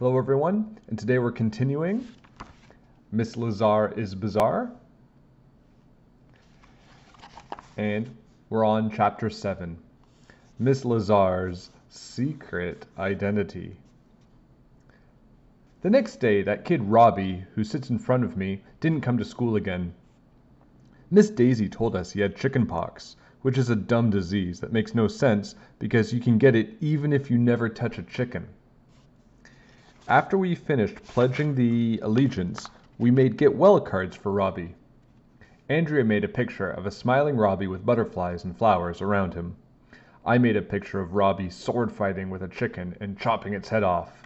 Hello, everyone, and today we're continuing Miss Lazar is Bizarre. And we're on chapter 7 Miss Lazar's Secret Identity. The next day, that kid Robbie, who sits in front of me, didn't come to school again. Miss Daisy told us he had chickenpox, which is a dumb disease that makes no sense because you can get it even if you never touch a chicken. After we finished pledging the allegiance, we made get well cards for Robbie. Andrea made a picture of a smiling Robbie with butterflies and flowers around him. I made a picture of Robbie sword fighting with a chicken and chopping its head off.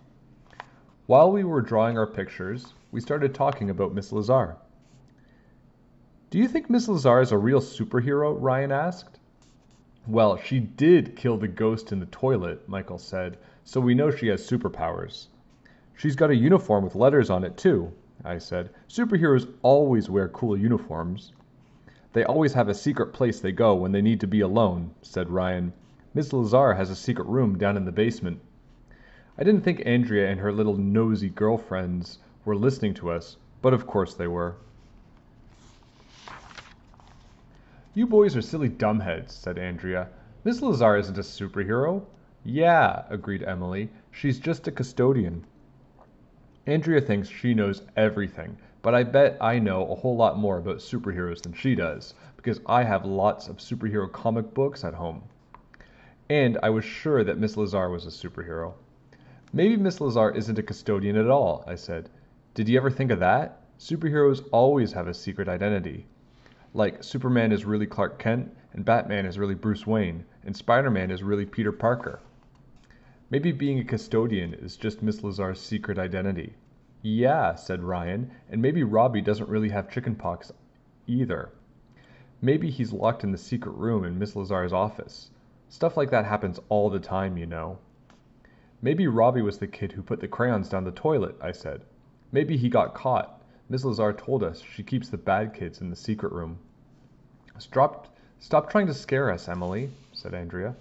While we were drawing our pictures, we started talking about Miss Lazar. Do you think Miss Lazar is a real superhero? Ryan asked. Well, she did kill the ghost in the toilet, Michael said, so we know she has superpowers. She's got a uniform with letters on it, too, I said. Superheroes always wear cool uniforms. They always have a secret place they go when they need to be alone, said Ryan. Miss Lazar has a secret room down in the basement. I didn't think Andrea and her little nosy girlfriends were listening to us, but of course they were. You boys are silly dumbheads, said Andrea. Miss Lazar isn't a superhero. Yeah, agreed Emily. She's just a custodian. Andrea thinks she knows everything, but I bet I know a whole lot more about superheroes than she does, because I have lots of superhero comic books at home. And I was sure that Miss Lazar was a superhero. Maybe Miss Lazar isn't a custodian at all, I said. Did you ever think of that? Superheroes always have a secret identity. Like Superman is really Clark Kent, and Batman is really Bruce Wayne, and Spider Man is really Peter Parker. Maybe being a custodian is just Miss Lazar's secret identity. Yeah, said Ryan, and maybe Robbie doesn't really have chickenpox either. Maybe he's locked in the secret room in Miss Lazar's office. Stuff like that happens all the time, you know. Maybe Robbie was the kid who put the crayons down the toilet, I said. Maybe he got caught. Miss Lazar told us she keeps the bad kids in the secret room. Stop, stop trying to scare us, Emily, said Andrea.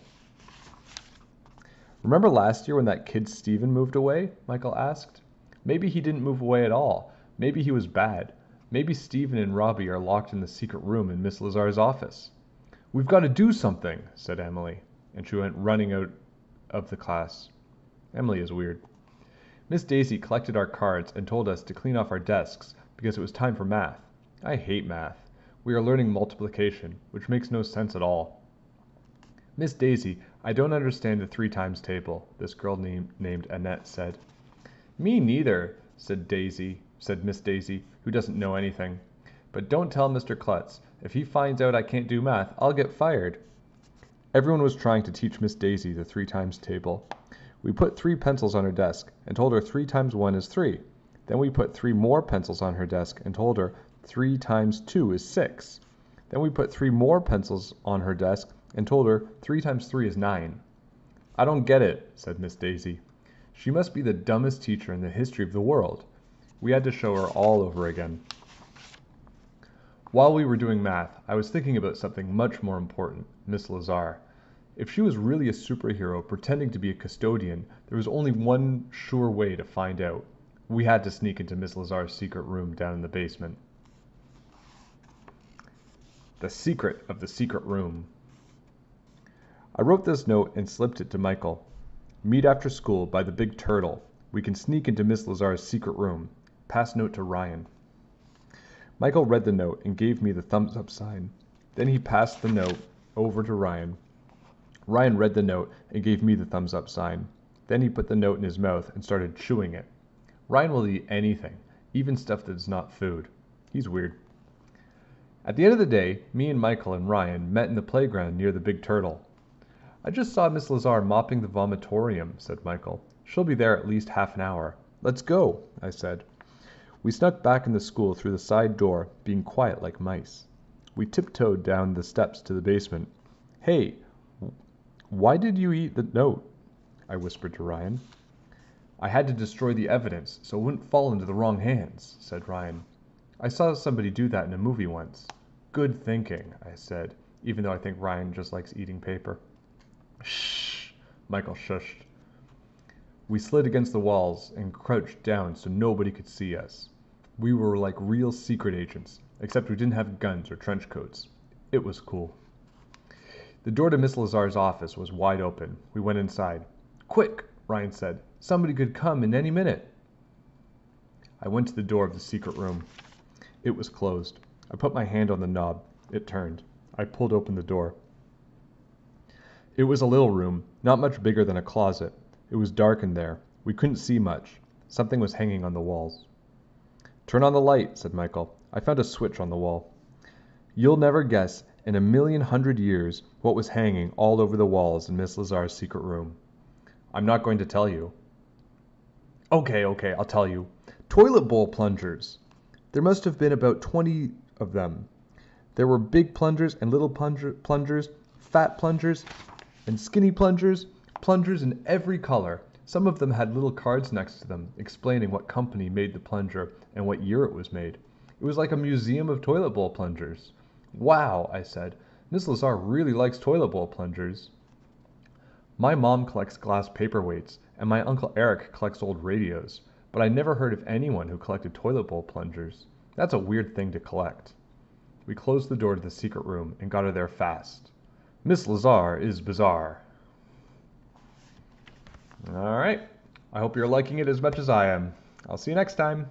Remember last year when that kid Steven moved away? Michael asked. Maybe he didn't move away at all. Maybe he was bad. Maybe Steven and Robbie are locked in the secret room in Miss Lazar's office. We've got to do something, said Emily, and she went running out of the class. Emily is weird. Miss Daisy collected our cards and told us to clean off our desks because it was time for math. I hate math. We are learning multiplication, which makes no sense at all. Miss Daisy, I don't understand the three times table, this girl named, Annette said. Me neither, said Daisy, said Miss Daisy, who doesn't know anything. But don't tell Mr. Klutz. If he finds out I can't do math, I'll get fired. Everyone was trying to teach Miss Daisy the three times table. We put three pencils on her desk and told her three times one is three. Then we put three more pencils on her desk and told her three times two is six. Then we put three more pencils on her desk and told her three times three is nine. I don't get it, said Miss Daisy. She must be the dumbest teacher in the history of the world. We had to show her all over again. While we were doing math, I was thinking about something much more important Miss Lazar. If she was really a superhero pretending to be a custodian, there was only one sure way to find out. We had to sneak into Miss Lazar's secret room down in the basement. The secret of the secret room. I wrote this note and slipped it to Michael. Meet after school by the big turtle. We can sneak into Miss Lazar's secret room. Pass note to Ryan. Michael read the note and gave me the thumbs up sign. Then he passed the note over to Ryan. Ryan read the note and gave me the thumbs up sign. Then he put the note in his mouth and started chewing it. Ryan will eat anything, even stuff that is not food. He's weird. At the end of the day, me and Michael and Ryan met in the playground near the big turtle. I just saw Miss Lazar mopping the vomitorium, said Michael. She'll be there at least half an hour. Let's go, I said. We snuck back in the school through the side door, being quiet like mice. We tiptoed down the steps to the basement. Hey, why did you eat the note? I whispered to Ryan. I had to destroy the evidence so it wouldn't fall into the wrong hands, said Ryan. I saw somebody do that in a movie once. Good thinking, I said, even though I think Ryan just likes eating paper. Michael shushed. We slid against the walls and crouched down so nobody could see us. We were like real secret agents, except we didn't have guns or trench coats. It was cool. The door to Miss Lazar's office was wide open. We went inside. Quick, Ryan said. Somebody could come in any minute. I went to the door of the secret room. It was closed. I put my hand on the knob. It turned. I pulled open the door. It was a little room, not much bigger than a closet. It was dark in there. We couldn't see much. Something was hanging on the walls. Turn on the light, said Michael. I found a switch on the wall. You'll never guess in a million hundred years what was hanging all over the walls in Miss Lazar's secret room. I'm not going to tell you. Okay, okay, I'll tell you. Toilet bowl plungers. There must have been about 20 of them. There were big plungers and little plunger, plungers, fat plungers and skinny plungers, plungers in every color. Some of them had little cards next to them explaining what company made the plunger and what year it was made. It was like a museum of toilet bowl plungers. Wow, I said. Miss Lazar really likes toilet bowl plungers. My mom collects glass paperweights, and my Uncle Eric collects old radios, but I never heard of anyone who collected toilet bowl plungers. That's a weird thing to collect. We closed the door to the secret room and got her there fast. Miss Lazar is bizarre. All right. I hope you're liking it as much as I am. I'll see you next time.